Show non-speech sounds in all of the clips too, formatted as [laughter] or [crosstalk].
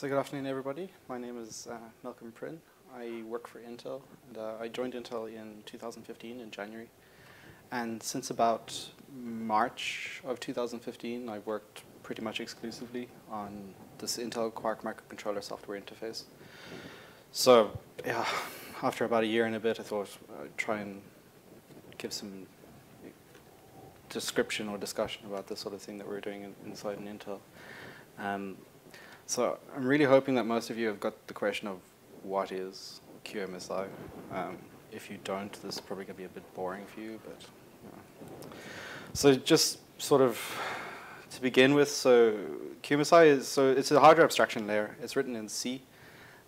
So good afternoon, everybody. My name is uh, Malcolm Prinn. I work for Intel, and uh, I joined Intel in 2015 in January. And since about March of 2015, I've worked pretty much exclusively on this Intel Quark microcontroller software interface. So, yeah, after about a year and a bit, I thought I'd try and give some description or discussion about this sort of thing that we're doing in, inside an Intel. Um, so I'm really hoping that most of you have got the question of what is QMSI. Um, if you don't, this is probably going to be a bit boring for you, but so just sort of to begin with, so QMSI is so it's a hardware abstraction layer. It's written in C,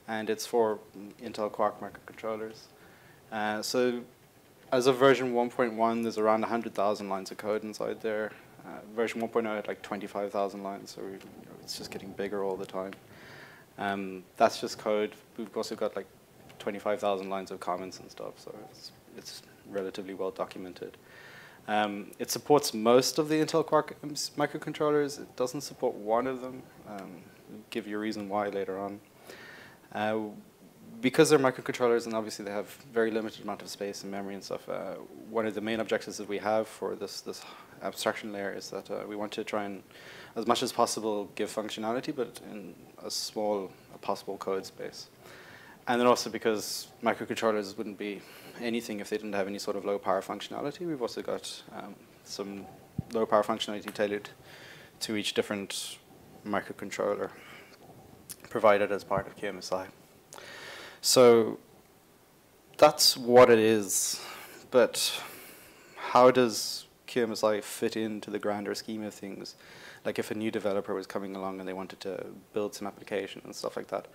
and it's for Intel Quark microcontrollers. Uh, so as of version 1.1, there's around 100,000 lines of code inside there. Uh, version 1.0 had like 25,000 lines, so we, you know, it's just getting bigger all the time. Um, that's just code. We've also got like 25,000 lines of comments and stuff, so it's, it's relatively well documented. Um, it supports most of the Intel Quark microcontrollers. It doesn't support one of them. Um, give you a reason why later on. Uh, because they're microcontrollers and obviously they have very limited amount of space and memory and stuff, uh, one of the main objectives that we have for this, this abstraction layer is that uh, we want to try and, as much as possible, give functionality, but in a small possible code space. And then also because microcontrollers wouldn't be anything if they didn't have any sort of low power functionality. We've also got um, some low power functionality tailored to each different microcontroller provided as part of QMSI. So that's what it is, but how does QMSI fit into the grander scheme of things? Like if a new developer was coming along and they wanted to build some application and stuff like that,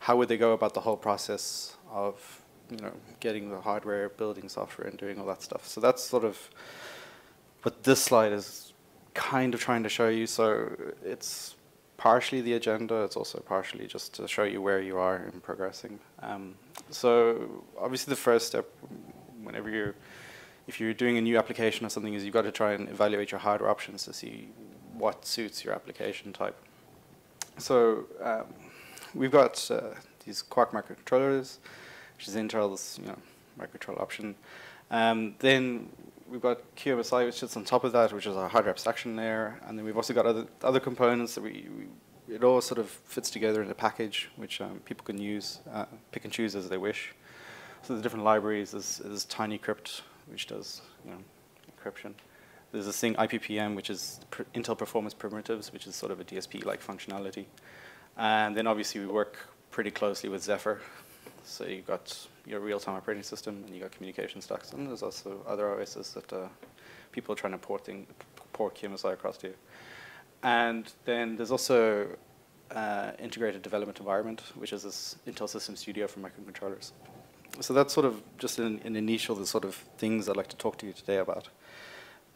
how would they go about the whole process of you know, getting the hardware, building software, and doing all that stuff. So that's sort of what this slide is kind of trying to show you. So it's partially the agenda. It's also partially just to show you where you are in progressing. Um, so obviously the first step, whenever you're, if you're doing a new application or something, is you've got to try and evaluate your hardware options to see what suits your application type. So um, we've got uh, these Quark microcontrollers which is Intel's you know, microcontroller option. Um, then we've got QMSI, which sits on top of that, which is our hardware abstraction layer. And then we've also got other, other components that we, we it all sort of fits together in a package, which um, people can use, uh, pick and choose as they wish. So the different libraries is, is TinyCrypt, which does you know, encryption. There's this thing IPPM, which is Intel Performance Primitives, which is sort of a DSP-like functionality. And then obviously we work pretty closely with Zephyr, so you've got your real-time operating system, and you've got communication stacks, and there's also other OSs that uh, people are trying to port, thing, port QMSI across to. And then there's also uh, integrated development environment, which is this Intel System Studio for microcontrollers. So that's sort of just an, in initial the sort of things I'd like to talk to you today about.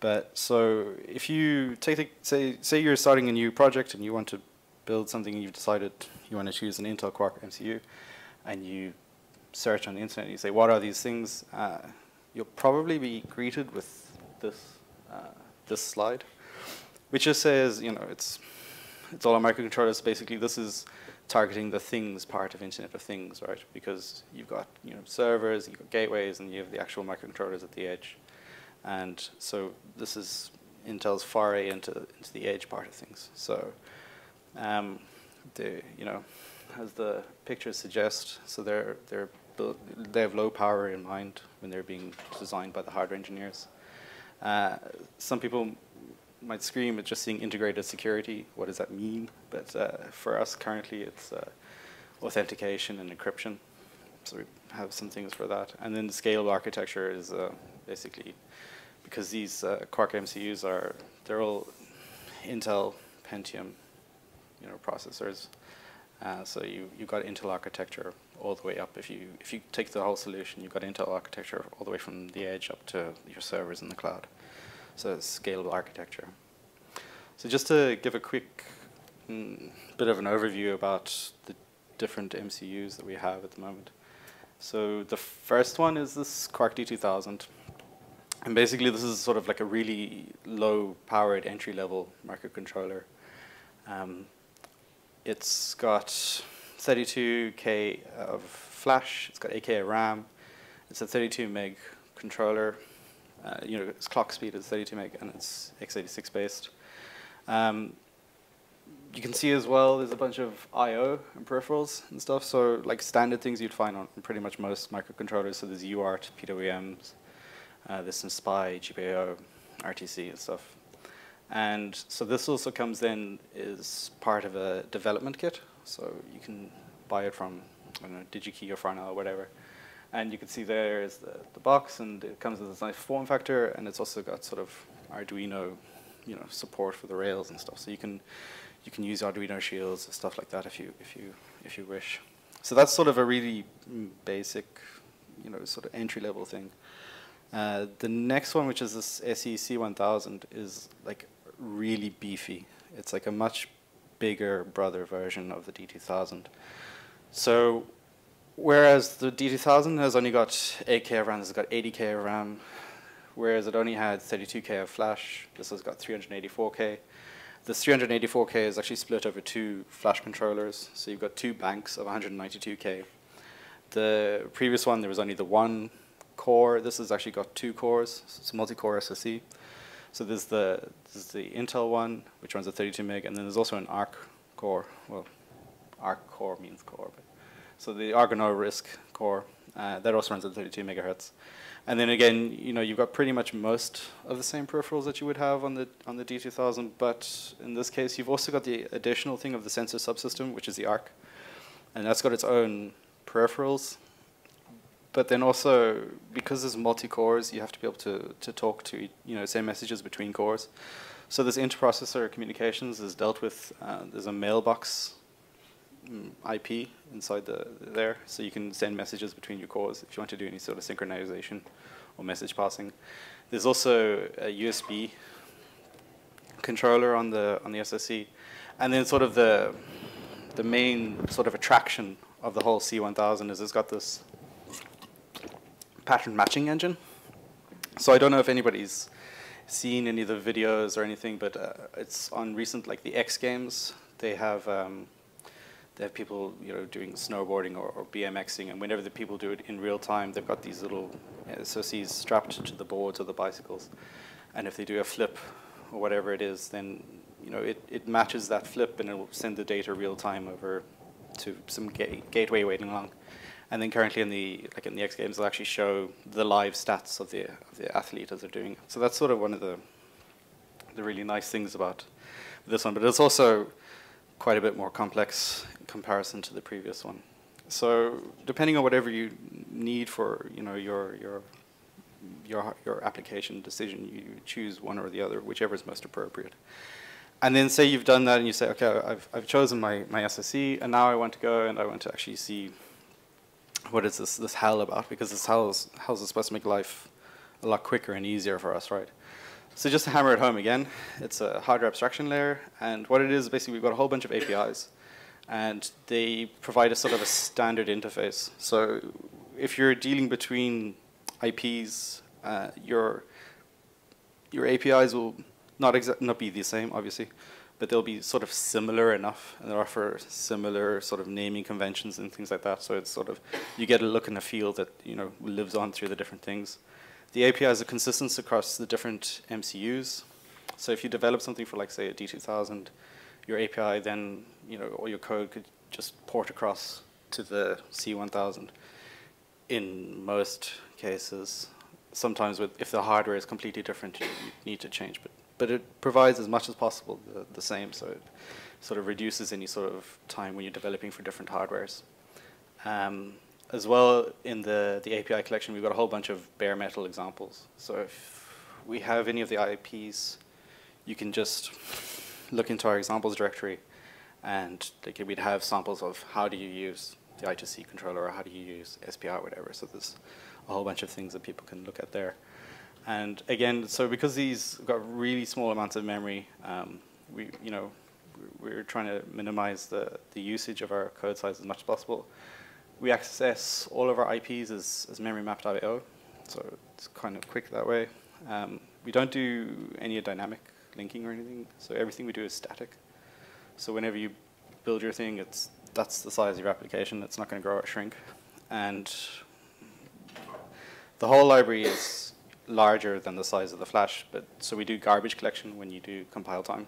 But so if you take the, say say you're starting a new project and you want to build something and you've decided you want to choose an Intel Quark MCU, and you search on the internet and you say, what are these things? Uh, you'll probably be greeted with this, uh, this slide, which just says, you know, it's, it's all on microcontrollers. Basically, this is targeting the things part of Internet of Things, right? Because you've got, you know, servers, you've got gateways, and you have the actual microcontrollers at the edge. And so this is Intel's foray into, into the edge part of things. So um, the, you know, as the pictures suggest. So they're, they're they have low power in mind when they're being designed by the hardware engineers. Uh, some people might scream at just seeing integrated security. What does that mean? But uh, for us currently, it's uh, authentication and encryption. So we have some things for that. And then the scalable architecture is uh, basically because these uh, Quark MCUs are they're all Intel Pentium, you know, processors. Uh, so you you got Intel architecture all the way up. If you if you take the whole solution, you've got Intel architecture all the way from the edge up to your servers in the cloud. So it's scalable architecture. So just to give a quick mm, bit of an overview about the different MCUs that we have at the moment. So the first one is this Quark D2000. And basically this is sort of like a really low powered entry level microcontroller. Um, it's got 32k of flash. It's got 8k of RAM. It's a 32 meg controller. Uh, you know, its clock speed is 32 meg, and it's x86 based. Um, you can see as well there's a bunch of I/O and peripherals and stuff. So like standard things you'd find on pretty much most microcontrollers. So there's UART, PWMs, uh, there's some SPI, GPIO, RTC and stuff. And so this also comes in is part of a development kit. So you can buy it from I don't know, DigiKey or Farnell or whatever. And you can see there is the, the box, and it comes with a nice form factor, and it's also got sort of Arduino, you know, support for the Rails and stuff. So you can you can use Arduino shields and stuff like that if you if you if you wish. So that's sort of a really basic, you know, sort of entry level thing. Uh, the next one, which is this SE C1000, is like really beefy. It's like a much bigger brother version of the D2000. So whereas the D2000 has only got 8K of RAM, this has got 80K of RAM, whereas it only had 32K of flash, this has got 384K. This 384K is actually split over two flash controllers, so you've got two banks of 192K. The previous one, there was only the one core. This has actually got two cores. It's a multi-core SoC. So there's the, the Intel one, which runs at 32 meg, and then there's also an ARC core. Well, ARC core means core. But so the Argonaut RISC core, uh, that also runs at 32 megahertz. And then again, you know, you've got pretty much most of the same peripherals that you would have on the on the D2000, but in this case, you've also got the additional thing of the sensor subsystem, which is the ARC, and that's got its own peripherals. But then also, because there's multi-cores, you have to be able to to talk to you know send messages between cores. So this interprocessor communications is dealt with. Uh, there's a mailbox IP inside the there, so you can send messages between your cores if you want to do any sort of synchronization or message passing. There's also a USB controller on the on the SoC, and then sort of the the main sort of attraction of the whole C1000 is it's got this pattern matching engine. So I don't know if anybody's seen any of the videos or anything, but uh, it's on recent like the X Games. They have um, they have people you know doing snowboarding or, or, BMXing, and whenever the people do it in real time, they've got these little SoCs strapped to the boards or the bicycles, and if they do a flip or whatever it is, then you know it, it matches that flip and it will send the data real time over to some ga gateway waiting along. And then currently in the like in the X Games, they'll actually show the live stats of the of the athlete as they're doing it. So that's sort of one of the the really nice things about this one. But it's also quite a bit more complex in comparison to the previous one. So depending on whatever you need for you know your your your your application decision, you choose one or the other, whichever is most appropriate. And then say you've done that and you say, okay, I've, I've chosen my, my SoC, and now I want to go and I want to actually see what is this, this HAL about, because this HAL is supposed to make life a lot quicker and easier for us, right? So just to hammer it home again, it's a hardware abstraction layer, and what it is, basically we've got a whole bunch of APIs, and they provide a sort of a standard interface. So if you're dealing between IPs, uh, your your APIs will not not be the same, obviously, but they'll be sort of similar enough, and they offer similar sort of naming conventions and things like that. So it's sort of you get a look and a feel that you know lives on through the different things. The APIs are consistent across the different MCUs. So if you develop something for, like, say, a D2000, your API then, you know, all your code could just port across to the C1000 in most cases. Sometimes with, if the hardware is completely different, you, you need to change. But, but it provides as much as possible the, the same, so it sort of reduces any sort of time when you're developing for different hardwares. Um, as well, in the, the API collection, we've got a whole bunch of bare metal examples. So if we have any of the IPs, you can just look into our examples directory and like, we'd have samples of how do you use the I2C controller or how do you use SPI or whatever. So there's a whole bunch of things that people can look at there. And again, so because these got really small amounts of memory, um, we, you know, we're trying to minimize the, the usage of our code size as much as possible we access all of our IPs as, as memory mapped IO, so it's kind of quick that way. Um, we don't do any dynamic linking or anything, so everything we do is static. So whenever you build your thing, it's that's the size of your application. It's not going to grow or shrink, and the whole library is larger than the size of the flash. But so we do garbage collection when you do compile time.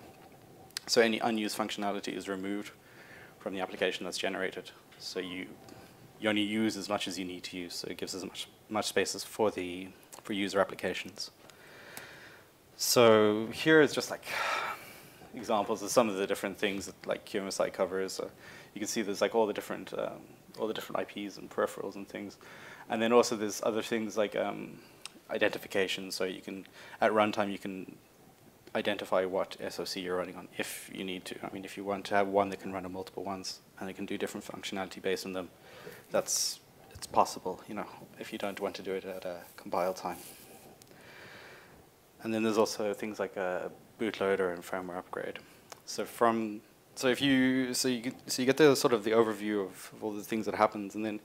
So any unused functionality is removed from the application that's generated. So you you only use as much as you need to use. So it gives as much much space for the for user applications. So here is just like examples of some of the different things that like QMSI covers. you can see there's like all the different um, all the different IPs and peripherals and things, and then also there's other things like um, identification. So you can at runtime you can identify what SOC you're running on if you need to. I mean, if you want to have one that can run on multiple ones and it can do different functionality based on them, that's it's possible. You know, if you don't want to do it at a compile time. And then there's also things like a bootloader and firmware upgrade. So from so if you so you get, so you get the sort of the overview of, of all the things that happens, and then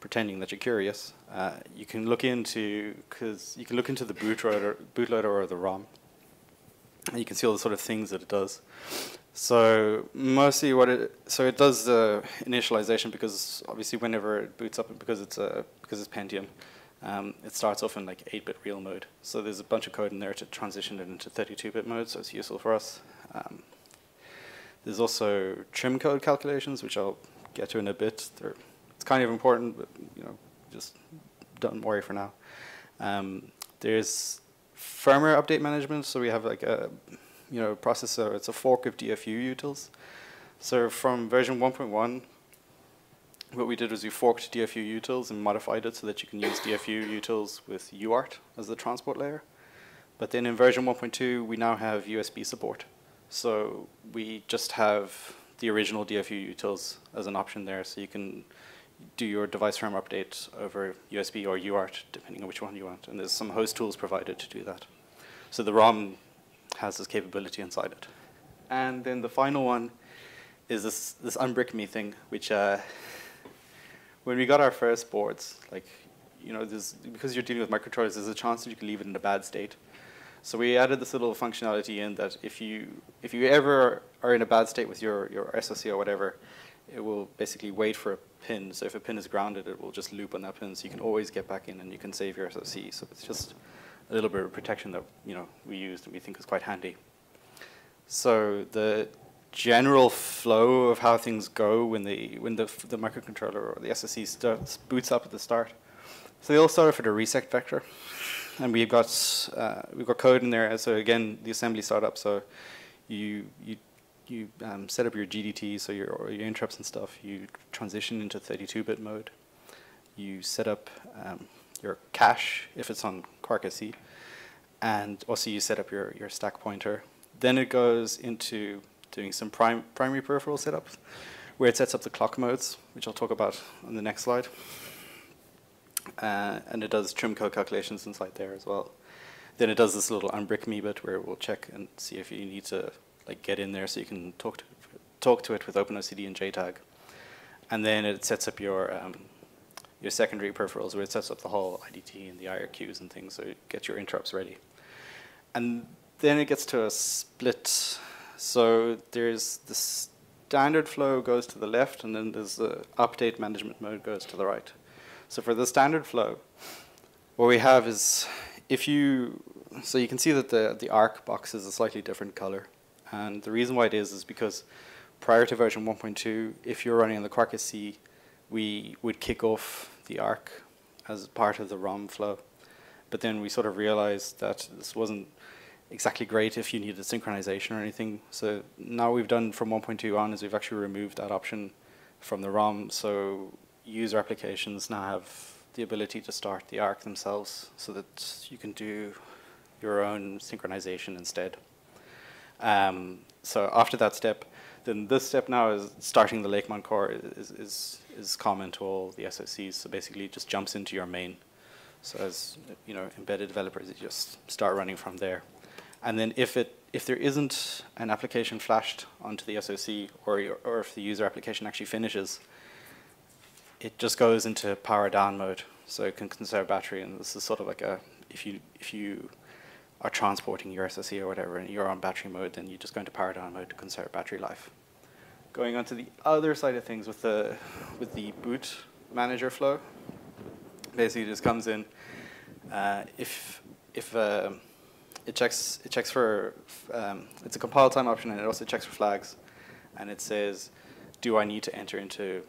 pretending that you're curious, uh, you can look into because you can look into the bootloader bootloader or the ROM, and you can see all the sort of things that it does. So mostly what it so it does the initialization because obviously whenever it boots up because it's a because it's Pentium, um, it starts off in like 8-bit real mode. So there's a bunch of code in there to transition it into 32-bit mode, so it's useful for us. Um, there's also trim code calculations, which I'll get to in a bit. They're, it's kind of important, but you know, just don't worry for now. Um, there's firmware update management, so we have like a you know processor. It's a fork of DFU utils. So from version 1.1, what we did was we forked DFU utils and modified it so that you can use DFU utils with UART as the transport layer. But then in version 1.2, we now have USB support. So we just have the original DFU utils as an option there, so you can do your device firmware update over USB or UART, depending on which one you want. And there's some host tools provided to do that. So the ROM has this capability inside it. And then the final one is this, this unbrick me thing, which uh, when we got our first boards, like, you know, because you're dealing with microcontrollers, there's a chance that you can leave it in a bad state. So we added this little functionality in that if you if you ever are in a bad state with your, your SOC or whatever, it will basically wait for a pin. So if a pin is grounded, it will just loop on that pin. So you can always get back in and you can save your SOC. So it's just a little bit of protection that you know we used and we think is quite handy. So the general flow of how things go when the when the the microcontroller or the SoC starts, boots up at the start. So they all start off with a reset vector, and we've got uh, we've got code in there. So again, the assembly startup. So you you you um, set up your GDT, so your your interrupts and stuff. You transition into 32-bit mode. You set up um, your cache if it's on SE, and also you set up your your stack pointer. Then it goes into doing some prim primary peripheral setups, where it sets up the clock modes, which I'll talk about on the next slide. Uh, and it does trim code calculations inside there as well. Then it does this little unbrick me bit where it will check and see if you need to like get in there so you can talk to talk to it with OpenOCD and JTAG. And then it sets up your um, your secondary peripherals where it sets up the whole IDT and the IRQs and things so you get your interrupts ready. And then it gets to a split so there's the standard flow goes to the left, and then there's the update management mode goes to the right. So for the standard flow, what we have is if you, so you can see that the, the ARC box is a slightly different color. And the reason why it is is because prior to version 1.2, if you're running on the Quark SE, we would kick off the ARC as part of the ROM flow. But then we sort of realized that this wasn't exactly great if you needed synchronization or anything. So now we've done from 1.2 on is we've actually removed that option from the ROM. So user applications now have the ability to start the ARC themselves so that you can do your own synchronization instead. Um, so after that step, then this step now is starting the Lakemont core is, is, is common to all the SOCs. So basically it just jumps into your main. So as you know, embedded developers, you just start running from there. And then if it if there isn't an application flashed onto the SOC or, or if the user application actually finishes, it just goes into power down mode. So it can conserve battery. And this is sort of like a, if you, if you are transporting your SOC or whatever and you're on battery mode, then you just go into power down mode to conserve battery life. going on to the other side of things with the with the boot manager flow. Basically, it just comes in. Uh, if if uh, it checks it checks for um, it's a compile time option and it also checks for flags, and it says, do I need to enter into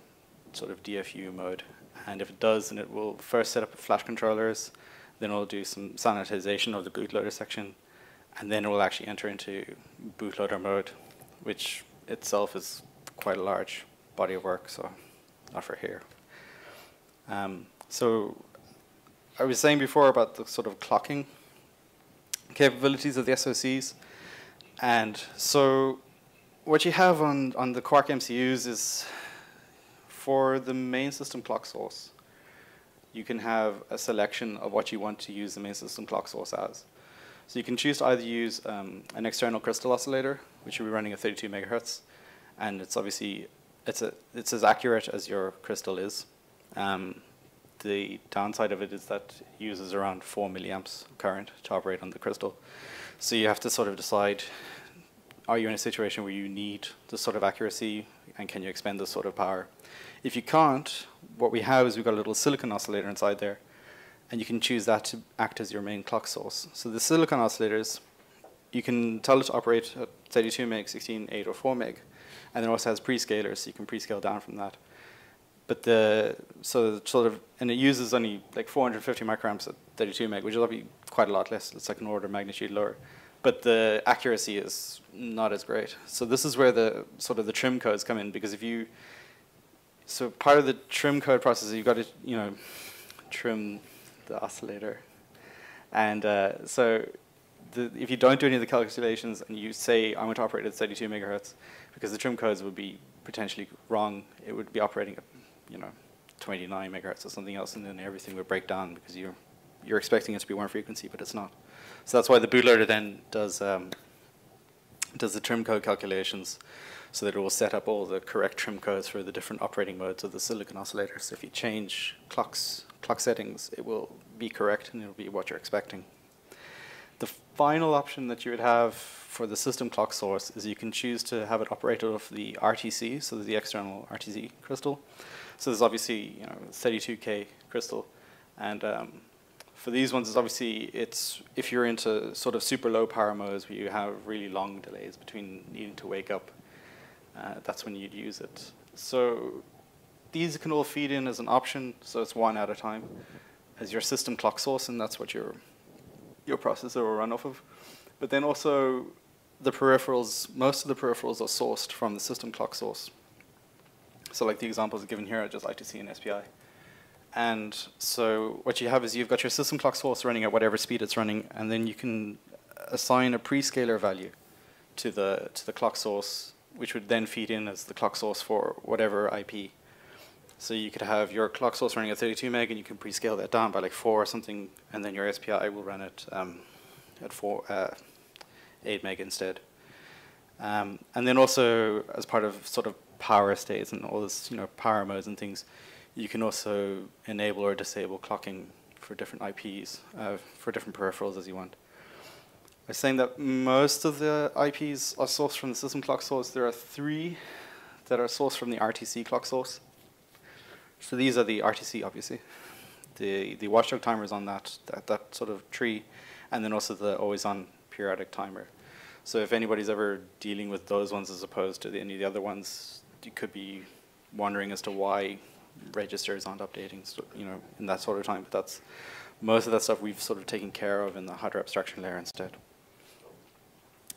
sort of DFU mode? And if it does, then it will first set up flash controllers, then it'll do some sanitization of the bootloader section, and then it will actually enter into bootloader mode, which itself is quite a large body of work, so not for here. Um, so I was saying before about the sort of clocking capabilities of the SOCs. And so what you have on, on the Quark MCUs is for the main system clock source, you can have a selection of what you want to use the main system clock source as. So you can choose to either use um, an external crystal oscillator, which will be running at 32 megahertz, and it's obviously it's a it's as accurate as your crystal is. Um, the downside of it is that it uses around four milliamps current to operate on the crystal. So you have to sort of decide: Are you in a situation where you need this sort of accuracy, and can you expend this sort of power? If you can't, what we have is we've got a little silicon oscillator inside there, and you can choose that to act as your main clock source. So the silicon oscillators, you can tell it to operate at 32 meg, 16, 8, or 4 meg, and it also has prescalers, so you can prescale down from that. But the so sort of and it uses only like 450 microamps at 32 meg, which is obviously quite a lot less. It's like an order of magnitude lower. But the accuracy is not as great. So this is where the sort of the trim codes come in because if you so part of the trim code process, is you've got to you know trim the oscillator, and uh, so the, if you don't do any of the calculations and you say I want to operate at 32 megahertz, because the trim codes would be potentially wrong, it would be operating at you know 29 megahertz or something else, and then everything would break down because you're you're expecting it to be one frequency, but it's not. So that's why the bootloader then does um, does the trim code calculations so that it will set up all the correct trim codes for the different operating modes of the silicon oscillator. So if you change clocks, clock settings, it will be correct and it will be what you're expecting. The final option that you would have for the system clock source is you can choose to have it operated off the RTC, so the external RTC crystal. So there's obviously you know 32k crystal, and um, for these ones, it's obviously it's if you're into sort of super low power modes where you have really long delays between needing to wake up, uh, that's when you'd use it. So these can all feed in as an option, so it's one at a time, as your system clock source, and that's what your your processor will run off of. But then also the peripherals, most of the peripherals are sourced from the system clock source. So like the examples given here, I'd just like to see an SPI. And so what you have is you've got your system clock source running at whatever speed it's running, and then you can assign a prescaler value to the to the clock source, which would then feed in as the clock source for whatever IP. So you could have your clock source running at 32 meg, and you can pre-scale that down by like four or something, and then your SPI will run it um, at four, uh, eight meg instead. Um, and then also as part of sort of power states and all this, you know, power modes and things, you can also enable or disable clocking for different IPs, uh, for different peripherals as you want. I was saying that most of the IPs are sourced from the system clock source. There are three that are sourced from the RTC clock source. So these are the RTC, obviously. The the watchdog timer is on that, that, that sort of tree, and then also the always-on periodic timer. So if anybody's ever dealing with those ones as opposed to the, any of the other ones, you could be wondering as to why registers aren't updating, you know, in that sort of time. But that's most of that stuff we've sort of taken care of in the hardware abstraction layer instead.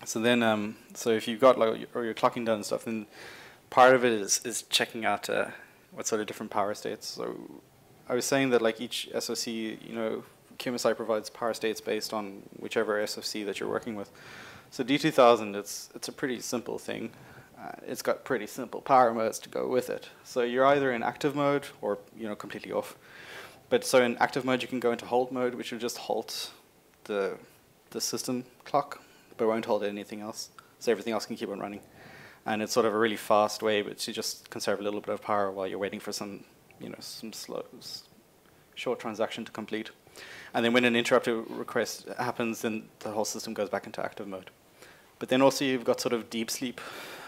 So then, um, so if you've got like or you're clocking down and stuff, then part of it is is checking out uh, what sort of different power states. So I was saying that like each SOC, you know, QMSI provides power states based on whichever SOC that you're working with. So D2000, it's it's a pretty simple thing. Uh, it's got pretty simple power modes to go with it. So you're either in active mode or you know completely off. But so in active mode, you can go into hold mode, which will just halt the the system clock, but won't hold anything else. So everything else can keep on running. And it's sort of a really fast way, but to just conserve a little bit of power while you're waiting for some, you know, some slow, short transaction to complete. And then when an interrupt request happens, then the whole system goes back into active mode. But then also you've got sort of deep sleep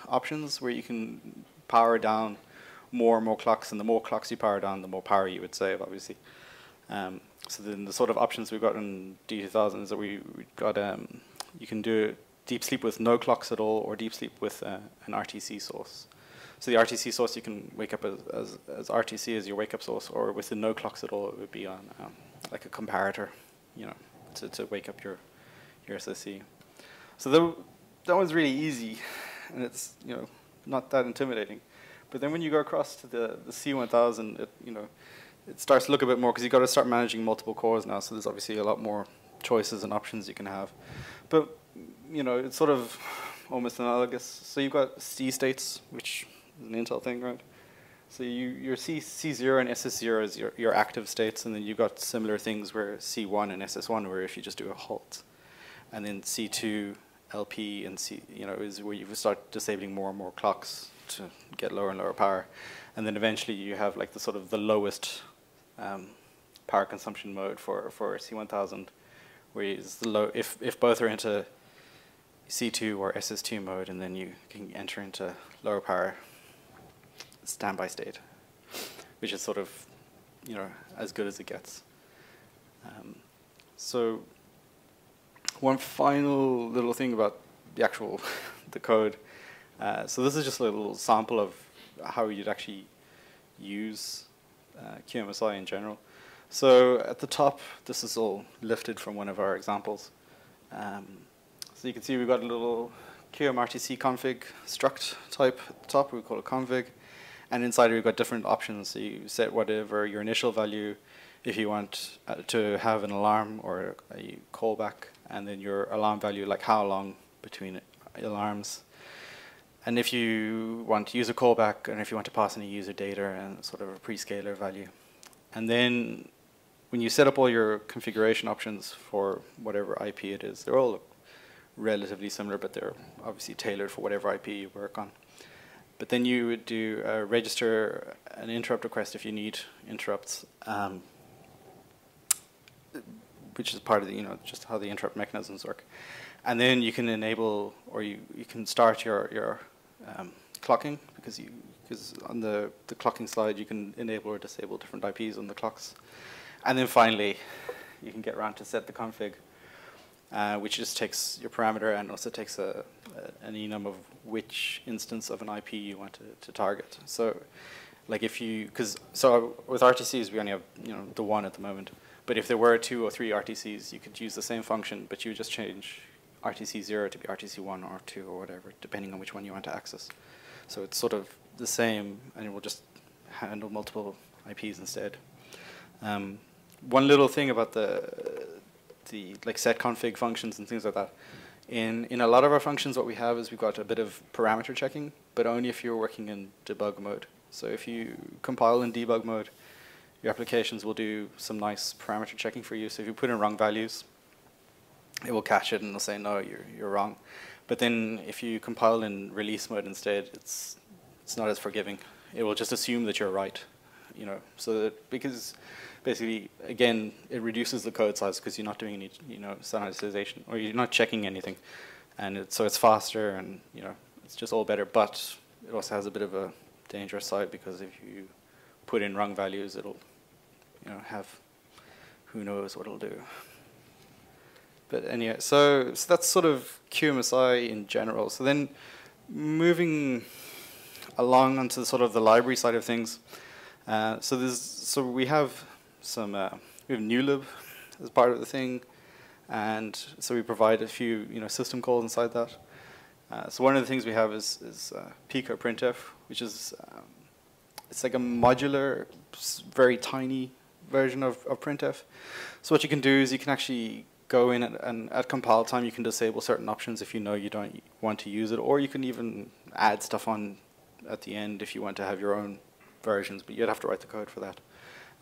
options where you can power down more and more clocks, and the more clocks you power down, the more power you would save, obviously. Um, so then the sort of options we've got in D2000 is that we, we got, um, you can do deep sleep with no clocks at all, or deep sleep with uh, an RTC source. So the RTC source you can wake up as, as, as RTC as your wake up source, or with the no clocks at all, it would be on um, like a comparator, you know, to, to wake up your your SSE. So that that one's really easy, and it's you know not that intimidating. But then when you go across to the the C1000, it you know it starts to look a bit more because you've got to start managing multiple cores now. So there's obviously a lot more choices and options you can have. But you know it's sort of almost analogous. So you've got C states, which is an Intel thing, right? So you, your C, C0 and SS0 is your, your active states, and then you've got similar things where C1 and SS1, where if you just do a halt, and then C2, LP, and C, you know, is where you start disabling more and more clocks to get lower and lower power, and then eventually you have like the sort of the lowest um, power consumption mode for for C1000, where is the low if if both are into C2 or SS2 mode, and then you can enter into lower power standby state, which is sort of, you know, as good as it gets. Um, so one final little thing about the actual [laughs] the code. Uh, so this is just a little sample of how you'd actually use uh, QMSI in general. So at the top, this is all lifted from one of our examples. Um, so you can see we've got a little QMRTC config struct type at the top, we call it config. And inside we've got different options. So you set whatever your initial value, if you want uh, to have an alarm or a callback, and then your alarm value, like how long between alarms. And if you want to use a callback, and if you want to pass any user data and sort of a prescaler value. And then when you set up all your configuration options for whatever IP it is, they're all relatively similar, but they're obviously tailored for whatever IP you work on. But then you would do uh, register an interrupt request if you need interrupts, um, which is part of the, you know, just how the interrupt mechanisms work. And then you can enable, or you, you can start your, your um, clocking, because you because on the, the clocking slide you can enable or disable different IPs on the clocks. And then finally, you can get around to set the config uh, which just takes your parameter and also takes a, a, an enum of which instance of an IP you want to, to target. So, like if you, because so with RTCs we only have you know the one at the moment, but if there were two or three RTCs, you could use the same function, but you would just change RTC zero to be RTC one or two or whatever, depending on which one you want to access. So it's sort of the same, and it will just handle multiple IPs instead. Um, one little thing about the the like set config functions and things like that. In in a lot of our functions, what we have is we've got a bit of parameter checking, but only if you're working in debug mode. So if you compile in debug mode, your applications will do some nice parameter checking for you. So if you put in wrong values, it will catch it and it'll say no, you're you're wrong. But then if you compile in release mode instead, it's it's not as forgiving. It will just assume that you're right, you know. So that because basically, again, it reduces the code size because you're not doing any, you know, standardization or you're not checking anything, and it, so it's faster and you know it's just all better. But it also has a bit of a dangerous side because if you put in wrong values, it'll, you know, have who knows what it'll do. But anyway, so so that's sort of QMSI in general. So then moving along onto sort of the library side of things. Uh, so there's so we have some uh, we have newlib as part of the thing, and so we provide a few you know system calls inside that. Uh, so one of the things we have is is uh, Pico printf, which is um, it's like a modular, very tiny version of, of printf. So what you can do is you can actually go in and, and, at compile time you can disable certain options if you know you don't want to use it, or you can even add stuff on at the end if you want to have your own versions, but you'd have to write the code for that.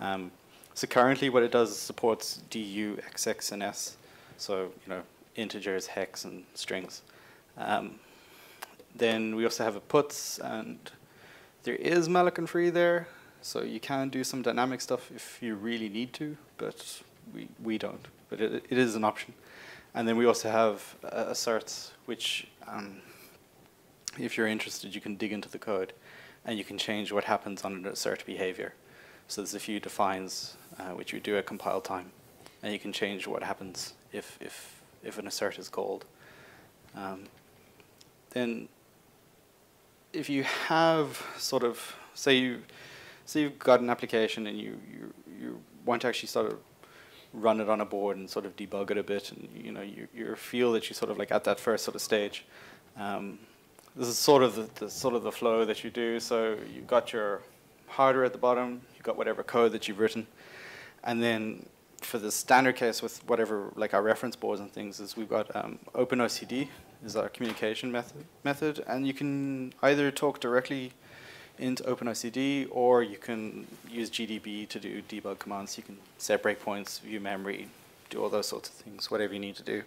Um, so currently what it does is supports DU, XX, and S. So, you know, integers, hex, and strings. Um, then we also have a puts, and there is malloc free there, so you can do some dynamic stuff if you really need to, but we, we don't. But it, it is an option. And then we also have uh, asserts, which um, if you're interested, you can dig into the code and you can change what happens on an assert behavior. So there's a few defines uh, which you do at compile time, and you can change what happens if if if an assert is called. Um, then, if you have sort of say you say you've got an application and you you you want to actually sort of run it on a board and sort of debug it a bit, and you know you you feel that you're sort of like at that first sort of stage. Um, this is sort of the, the, sort of the flow that you do. So you've got your hardware at the bottom, you've got whatever code that you've written, and then for the standard case with whatever like our reference boards and things is we've got um, OpenOCD is our communication method method, and you can either talk directly into OpenOCD or you can use GDB to do debug commands. You can set breakpoints, view memory, do all those sorts of things, whatever you need to do.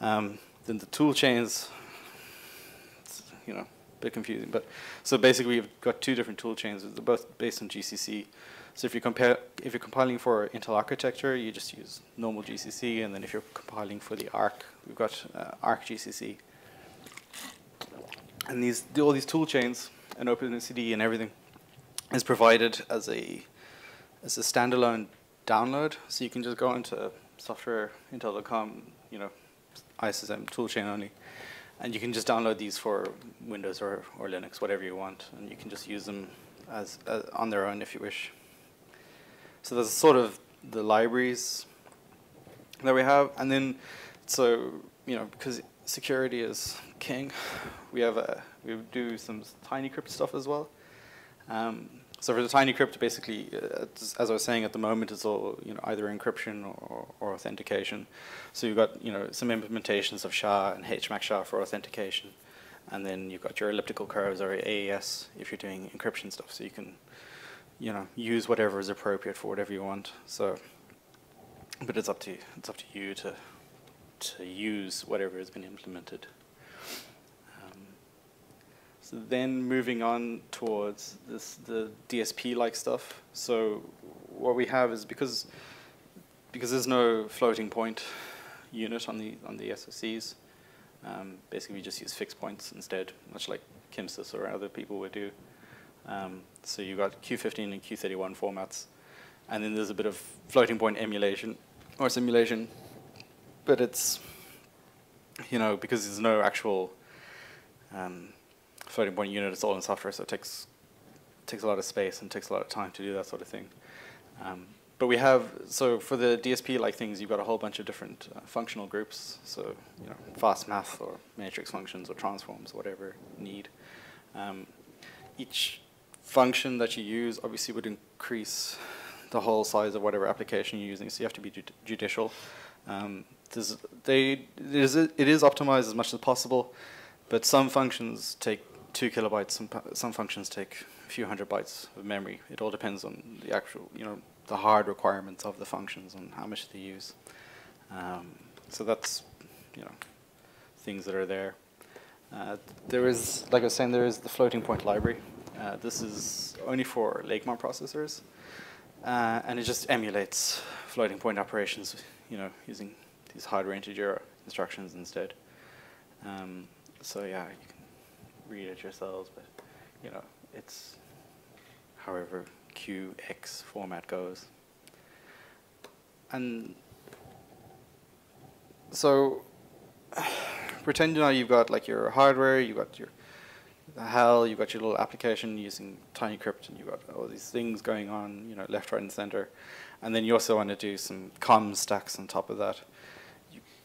Um, then the tool chains you know, a bit confusing. But so basically, we've got two different tool chains. They're both based on GCC. So if you compare, if you're compiling for Intel architecture, you just use normal GCC, and then if you're compiling for the ARC, we've got uh, ARC GCC. And these all these tool chains and OpenOCD and everything is provided as a as a standalone download. So you can just go into software intel.com, you know, ISSM toolchain only, and you can just download these for Windows or, or Linux, whatever you want, and you can just use them as, on their own if you wish. So there's sort of the libraries that we have, and then so you know because security is king, we have a we do some TinyCrypt stuff as well. Um, so for the TinyCrypt, basically, uh, as I was saying, at the moment, it's all you know either encryption or, or, authentication. So you've got you know some implementations of SHA and HMAC SHA for authentication, and then you've got your elliptical curves or AES if you're doing encryption stuff. So you can you know use whatever is appropriate for whatever you want. So, but it's up to it's up to you to to use whatever has been implemented. Then moving on towards this the DSP-like stuff. So what we have is because because there's no floating point unit on the on the SoCs, um, basically we just use fixed points instead, much like CMSIS or other people would do. Um, so you've got Q15 and Q31 formats, and then there's a bit of floating point emulation or simulation, but it's you know because there's no actual um, floating point unit, it's all in software, so it takes takes a lot of space and takes a lot of time to do that sort of thing. Um, but we have, so for the DSP-like things, you've got a whole bunch of different uh, functional groups. So, you know, fast math or matrix functions or transforms, whatever you need. Um, each function that you use obviously would increase the whole size of whatever application you're using, so you have to be judicial. Um, they, is, it is optimized as much as possible, but some functions take two kilobytes. Some some functions take a few hundred bytes of memory. It all depends on the actual, you know, the hard requirements of the functions and how much they use. Um, so that's, you know, things that are there. Uh, there is, like I was saying, there is the floating point library. Uh, this is only for Lakemont processors, uh, and it just emulates floating point operations, you know, using these hardware integer instructions instead. Um, so yeah, you read it yourselves, but you know, it's however QX format goes. And so pretend now you've got like your hardware, you've got your HAL, you've got your little application using TinyCrypt, and you've got all these things going on, you know, left, right, and center. And then you also want to do some COM stacks on top of that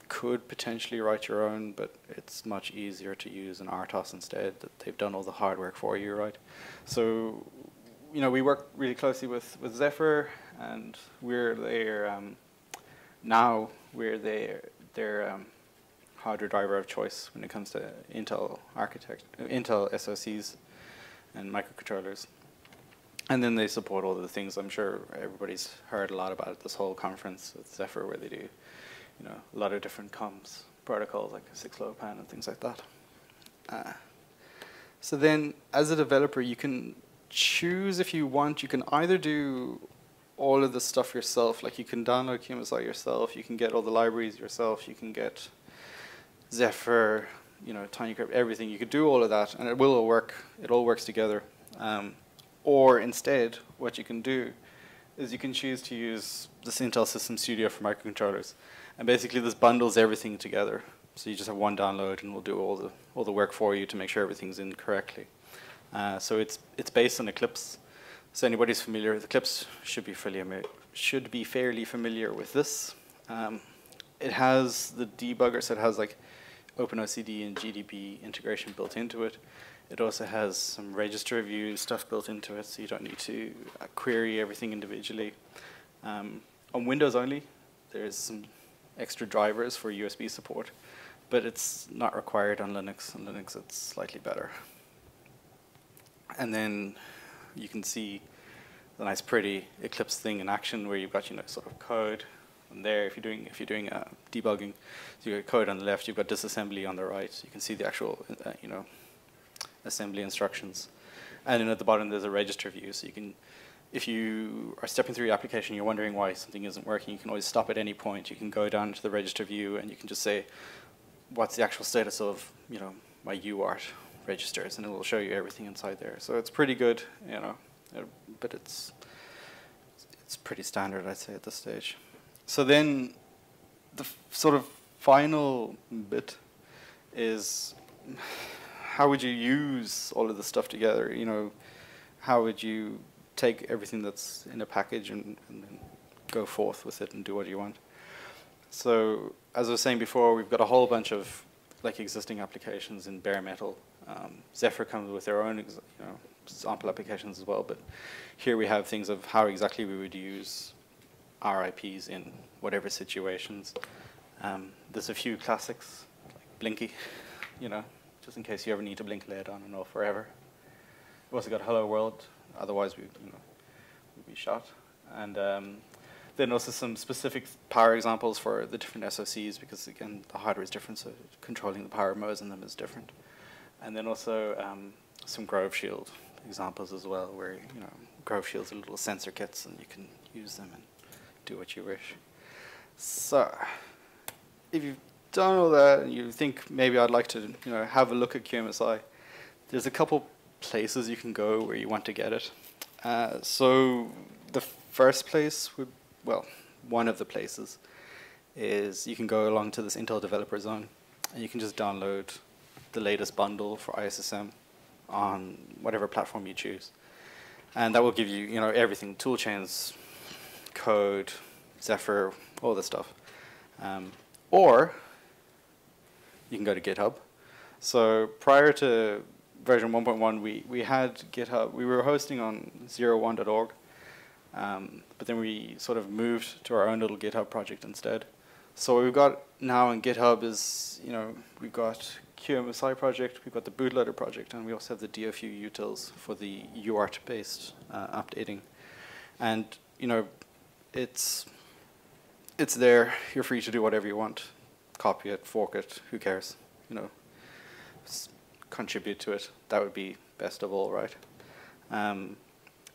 could potentially write your own, but it's much easier to use an RTOS instead. That they've done all the hard work for you, right? So, you know, we work really closely with with Zephyr, and we're their um, now we're their their um, hardware driver of choice when it comes to Intel architect Intel SoCs and microcontrollers. And then they support all the things I'm sure everybody's heard a lot about at this whole conference with Zephyr, where they do you know, a lot of different comms protocols like 6LoWPAN and things like that. Uh, so then, as a developer, you can choose if you want. You can either do all of the stuff yourself, like you can download QMSI yourself, you can get all the libraries yourself, you can get Zephyr, you know, TinyCrypt, everything. You could do all of that, and it will all work. It all works together. Um, or instead, what you can do is you can choose to use this Intel System Studio for microcontrollers. And basically this bundles everything together. So you just have one download and we'll do all the, all the work for you to make sure everything's in correctly. Uh, so it's, it's based on Eclipse. So anybody who's familiar with Eclipse should be, fairly, should be fairly familiar with this. Um, it has the debugger, so it has like OpenOCD and GDB integration built into it. It also has some register view stuff built into it, so you don't need to uh, query everything individually. Um, on Windows only, there's some extra drivers for USB support, but it's not required on Linux. On Linux, it's slightly better. And then you can see the nice, pretty Eclipse thing in action, where you've got you know sort of code and there. If you're doing if you're doing uh, debugging, so you got code on the left, you've got disassembly on the right. You can see the actual uh, you know assembly instructions. And then at the bottom, there's a register view. So you can, if you are stepping through your application, you're wondering why something isn't working, you can always stop at any point. You can go down to the register view and you can just say, what's the actual status of, you know, my UART registers, and it will show you everything inside there. So it's pretty good, you know, uh, but it's it's pretty standard, I'd say, at this stage. So then, the sort of final bit is [sighs] how would you use all of this stuff together? You know, how would you take everything that's in a package and, and then go forth with it and do what you want? So as I was saying before, we've got a whole bunch of like existing applications in bare metal. Um, Zephyr comes with their own you know, sample applications as well, but here we have things of how exactly we would use RIPs in whatever situations. Um, there's a few classics, like Blinky, you know, just in case you ever need to blink LED on and off forever. We've also got Hello World, otherwise we, you know, we'd be shot. And um, then also some specific power examples for the different SoCs because again, the hardware is different, so controlling the power modes in them is different. And then also um, some Grove Shield examples as well, where you know Grove Shields are little sensor kits, and you can use them and do what you wish. So, if you've done all that and you think maybe I'd like to you know have a look at QMSI, there's a couple places you can go where you want to get it. Uh, so the first place would, well, one of the places is you can go along to this Intel Developer Zone and you can just download the latest bundle for ISSM on whatever platform you choose. And that will give you, you know, everything, toolchains, code, Zephyr, all this stuff. Um, or you can go to GitHub. So prior to version 1.1, we, we had GitHub. We were hosting on 01.org, um, but then we sort of moved to our own little GitHub project instead. So what we've got now in GitHub is, you know, we've got QMSI project, we've got the bootloader project, and we also have the DFU utils for the UART-based uh, updating. And, you know, it's, it's there. You're free to do whatever you want copy it, fork it, who cares? You know, contribute to it. That would be best of all, right? Um,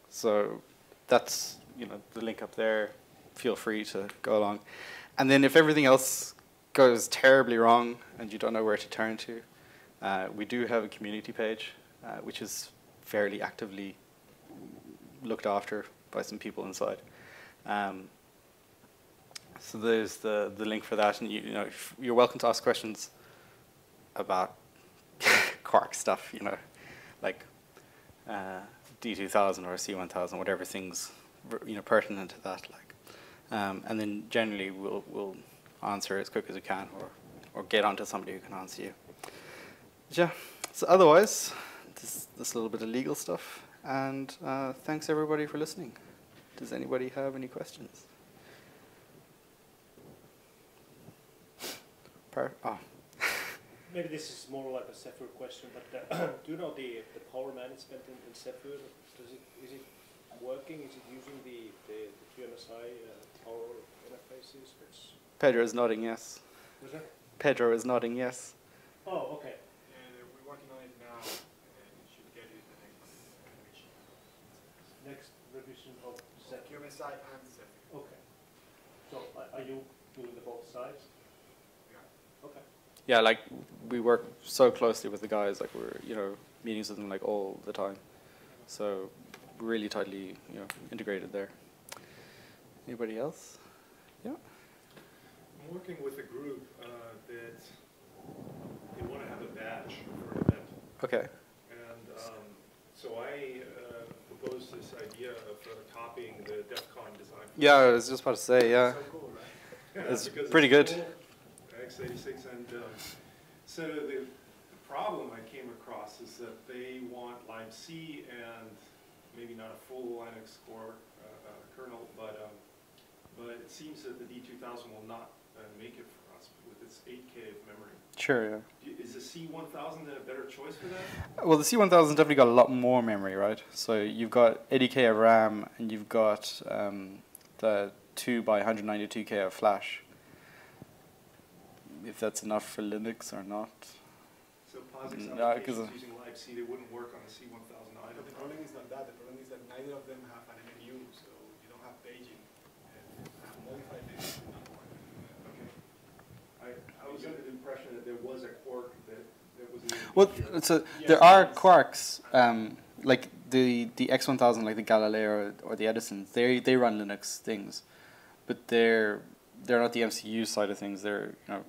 so that's you know the link up there. Feel free to go along. And then if everything else goes terribly wrong and you don't know where to turn to, uh, we do have a community page, uh, which is fairly actively looked after by some people inside. Um, so there's the, the link for that, and you, you know you're welcome to ask questions about Quark stuff, you know, like uh, D2000 or C1000, whatever things you know pertinent to that, like, um, and then generally we'll we'll answer as quick as we can, or or get onto somebody who can answer you. Yeah. So otherwise, this this little bit of legal stuff, and uh, thanks everybody for listening. Does anybody have any questions? Per oh. Maybe this is more like a Zephyr question, but uh, [clears throat] do you know the, the power management in, in Zephyr? Does it, is it working? Is it using the, the, the QMSI uh, power interfaces? It's Pedro is nodding yes. Pedro is nodding yes. Oh, okay. Yeah, we're working on it now, and it should get it the next revision. Next revision of Zephyr? QMSI and Zephyr. Okay. So are you doing the both sides? Yeah, like we work so closely with the guys, like we're you know meetings with them like all the time. So really tightly you know, integrated there. Anybody else? Yeah. I'm working with a group uh, that they want to have a badge for an event. Okay. And um, so I uh, proposed this idea of uh, copying the DEF CON design. Yeah, I was just about to say, yeah. So cool, right? [laughs] It's pretty good. cool, X86, and um, so the, the problem I came across is that they want libc and maybe not a full Linux core uh, uh, kernel, but um, but it seems that the D2000 will not uh, make it for us with its 8K of memory. Sure, yeah. Is the C1000 then a better choice for that? Well, the C1000's definitely got a lot more memory, right? So you've got 80k of RAM and you've got um, the 2 by 192k of flash. If that's enough for Linux or not. So POSIX Mm, yeah, 'cause, applications uh, using libc, they wouldn't work on the C1000 But either. the problem is not that, the problem is that neither of them have an MMU, so you don't have paging. And modified this will not work. Okay. I, I was under the impression that there was a Quark that, that was. Well, feature. so Yes, there are yes. quarks, um, like the, the X1000, like the Galileo or, or the Edison, they, they run Linux things, but they're, they're not the MCU side of things, they're you know,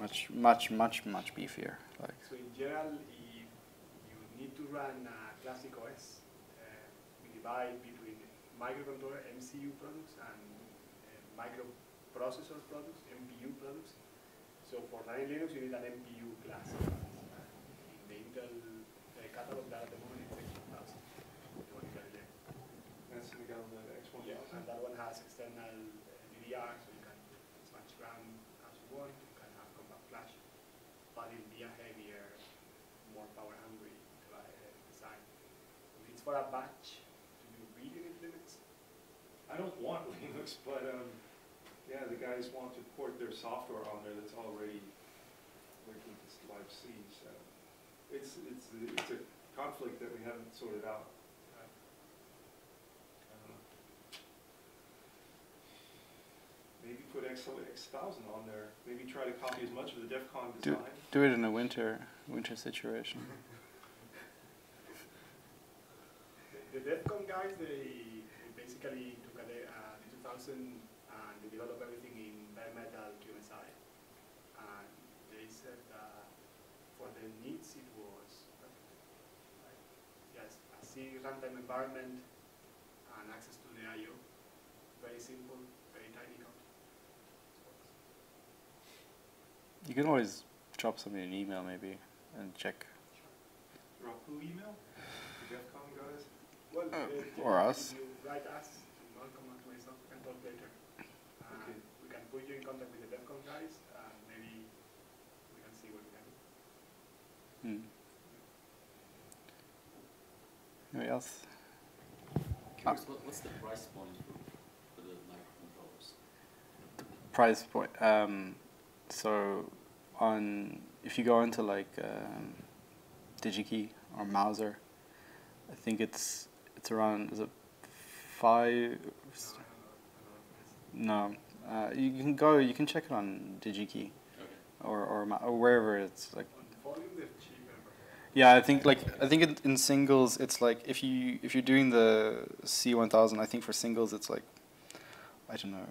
much, much, much, much beefier. Like. So in general, if you need to run a classic OS, uh, we divide between microcontroller MCU products and uh, microprocessor products, MPU products. So for running Linux, you need an MPU class. In the Intel uh, catalog that at the moment it's X1000. the one in Galileo. That's in the Galileo X1000. Yeah, and that one has external uh, DDR, so you can as much RAM as you want. You can have compact flash, but it'll be a heavier, more power hungry uh, design. If it's for a batch, do you really need Linux? I don't want [laughs] Linux, but, um, yeah, the guys want to port their software on there that's already working with libc, so. It's, it's, it's a conflict that we haven't sorted out. I don't know. Maybe put X, X thousand on there, maybe try to copy as much of the DEF CON Do- Do it in a winter winter situation. [laughs] The, the DEFCON guys, they, they basically took a de- uh, the 2000 and they developed everything in bare metal QMSI. And they said that for their needs it was perfect. Like, yes, a C runtime environment and access to the I/O. Very simple, very tiny code. You can always drop somebody an email maybe and check. Drop who email? The DEF CON guys? Well, Uh, or us. you write us to Malcolm at myself, we can talk later. Okay. we can put you in contact with the DEFCON guys, and maybe we can see what we can do. Hmm. Anybody else? Curious, what, what's the price point for, the microcontrollers? Price point. Um, so on if you go into like um, DigiKey or Mouser, I think it's it's around is it five? No, uh, you can go. You can check it on DigiKey Okay. or or, or wherever it's like. On volume, they're cheaper. Yeah, I think like I think in, in singles it's like if you if you're doing the C one thousand, I think for singles it's like I don't know.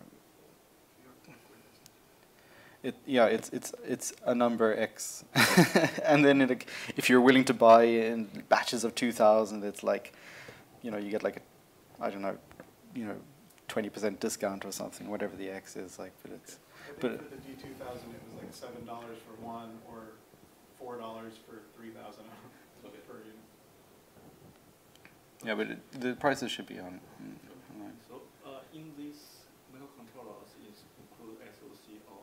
It yeah, it's it's it's a number X, [laughs] and then it, if you're willing to buy in batches of two thousand, it's like, you know, you get like a, I don't know, you know, twenty percent discount or something, whatever the X is like, but it's But- for the D two thousand, it was like seven dollars for one or four dollars for three thousand per unit. yeah, but it, the prices should be on. on- online. So, uh, in these microcontrollers is include SoC or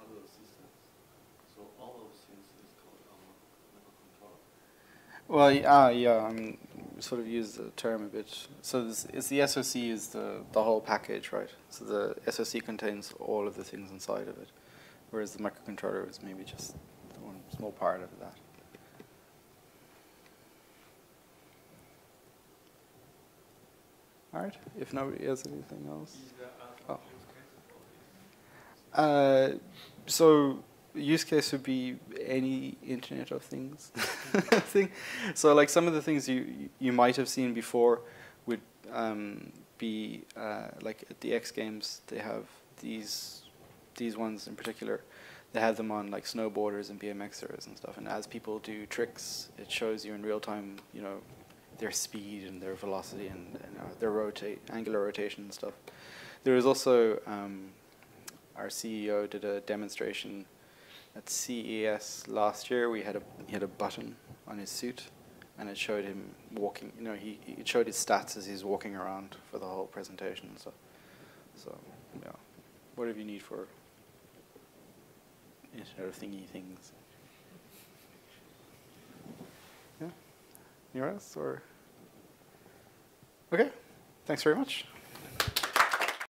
other systems. So all those things is called a microcontroller. Well, y- ah, yeah, I mean, we sort of use the term a bit. So this, it's the SoC is the, the whole package, right? So the SoC contains all of the things inside of it, whereas the microcontroller is maybe just one small part of that. All right, if nobody has anything else. Oh. other use cases for this? Uh, so use case would be any Internet of Things [laughs] thing. So like some of the things you you might have seen before would um, be uh, like at the X Games they have these these ones in particular. They have them on like snowboarders and BMXers and stuff. And as people do tricks, it shows you in real time, you know, their speed and their velocity and, and uh, their rotate angular rotation and stuff. There is also um, our CEO did a demonstration at CES last year. We had a he had a button on his suit, and it showed him walking. You know, he it showed his stats as he's walking around for the whole presentation. So, so yeah, whatever you need for Internet of Thingy things. Yeah. Anyone else or? Okay. Thanks very much.